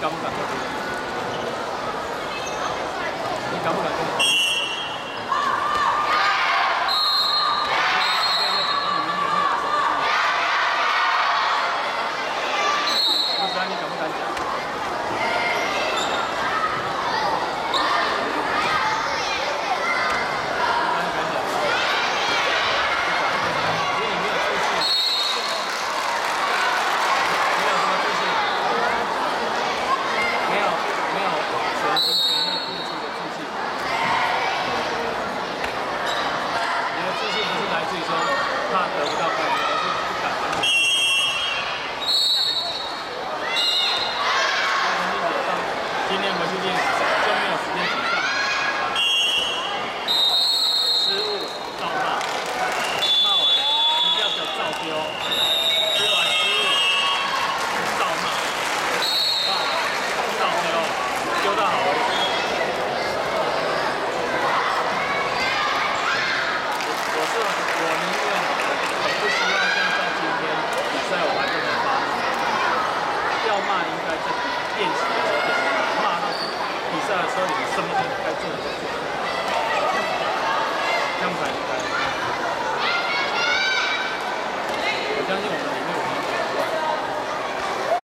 敢不敢你敢不敢刘老师，骂！骂没有，就骂好。我是我宁愿骂，我不希望像在今天比赛完之后骂。要骂应该在练习的时候骂，骂到比赛的时候你的声音该做。这样子应该。将近。